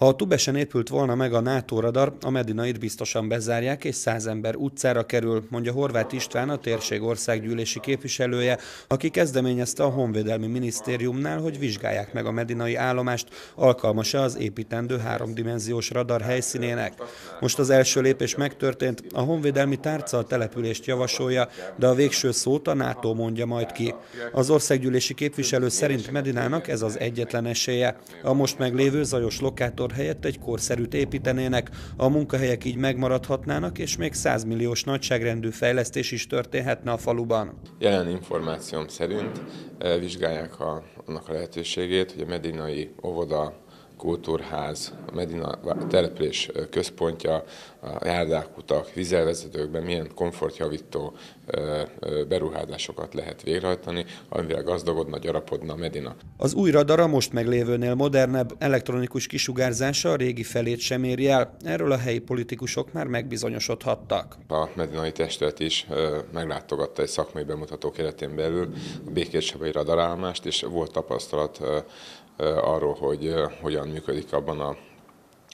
Ha a Tubesen épült volna meg a NATO radar, a Medinait biztosan bezárják, és száz ember utcára kerül, mondja Horváth István, a térség országgyűlési képviselője, aki kezdeményezte a Honvédelmi Minisztériumnál, hogy vizsgálják meg a medinai állomást, alkalmas-e az építendő háromdimenziós radar helyszínének. Most az első lépés megtörtént, a Honvédelmi Tárca a települést javasolja, de a végső szót a NATO mondja majd ki. Az országgyűlési képviselő szerint Medinának ez az egyetlen esélye. A most meglévő zajos lokátor motor helyett egy korszerűt építenének, a munkahelyek így megmaradhatnának, és még 100 milliós nagyságrendű fejlesztés is történhetne a faluban. Jelen információm szerint eh, vizsgálják a, annak a lehetőségét, hogy a medinai óvoda kultúrház, a Medina település központja, a járdákutak, vizelvezetőkben milyen komfortjavító beruházásokat lehet végrehajtani, amivel gazdagodna, gyarapodna a Medina. Az új radara most meglévőnél modernebb, elektronikus kisugárzása a régi felét sem éri el. Erről a helyi politikusok már megbizonyosodhattak. A medinai testület is meglátogatta egy szakmai bemutató keretén belül a Békéscsabai radarállomást, és volt tapasztalat arról, hogy hogyan működik abban a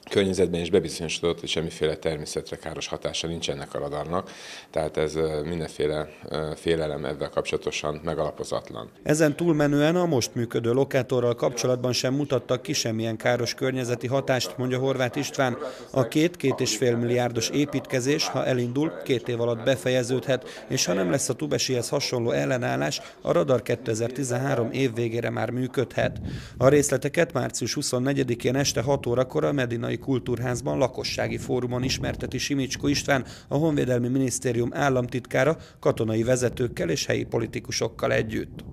környezetben is bebizonyosodott, hogy semmiféle természetre káros hatása nincs ennek a radarnak, tehát ez mindenféle félelem ebben kapcsolatosan megalapozatlan. Ezen túlmenően a most működő lokátorral kapcsolatban sem mutattak ki semmilyen káros környezeti hatást, mondja Horváth István. A két-két és fél milliárdos építkezés, ha elindul, két év alatt befejeződhet, és ha nem lesz a Tubesihez hasonló ellenállás, a radar 2013 év végére már működhet. A részleteket március 24-én este 6 órakor a Medinai Kultúrházban lakossági fórumon ismerteti Simicsko István, a Honvédelmi Minisztérium államtitkára katonai vezetőkkel és helyi politikusokkal együtt.